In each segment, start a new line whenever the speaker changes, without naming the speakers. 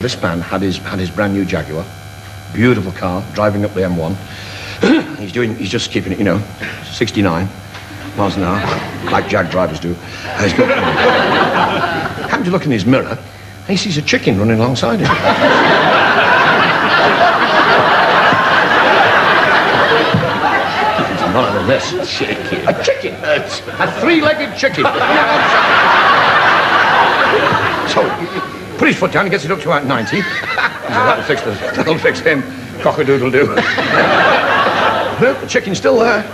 This man had his had his brand new Jaguar, beautiful car, driving up the M1. he's doing, he's just keeping it, you know, 69 miles an hour, like Jag drivers do. And he's got, happened to look in his mirror, and he sees a chicken running alongside him. Out of this.
Chicken.
A chicken. A three-legged chicken. so, he put his foot down, he gets it up to about 90. He said, that'll fix, the, that'll fix him. Cock-a-doodle-doo. no, the chicken's still there.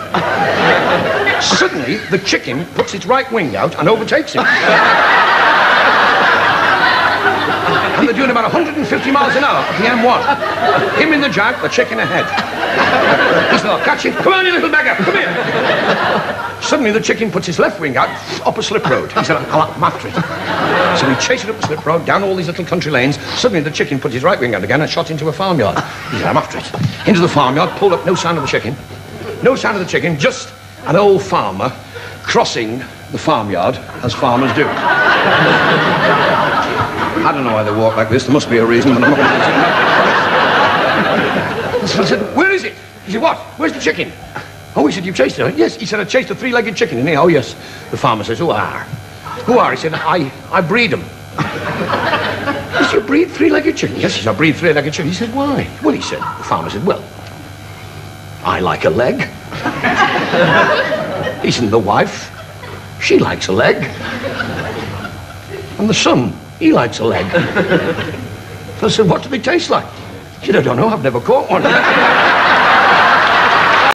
Suddenly, the chicken puts its right wing out and overtakes him. and they're doing about 150 miles an hour at the M1. Him in the jag, the chicken ahead. He said, I'll catch you. Come on, you little beggar, come here. Suddenly, the chicken puts his left wing out up a slip road. He said, I'll, I'm after it. So he chased it up the slip road, down all these little country lanes. Suddenly, the chicken put his right wing out again and shot into a farmyard. He said, I'm after it. Into the farmyard, pulled up, no sound of the chicken. No sound of the chicken, just an old farmer crossing the farmyard, as farmers do. I don't know why they walk like this. There must be a reason, but I'm not So I said, where is it? He said, what? Where's the chicken? Oh, he said, you've chased it? Yes. He said, I chased a three-legged chicken. And he, oh, yes. The farmer says, who are? Who are? He said, I, I breed them. Yes, you breed three-legged chicken? Yes, he said, I breed three-legged chicken. He said, why? Well, he said, the farmer said, well, I like a leg. he said, the wife, she likes a leg. And the son, he likes a leg. I said, what do they taste like? She said, I don't know, I've never caught one.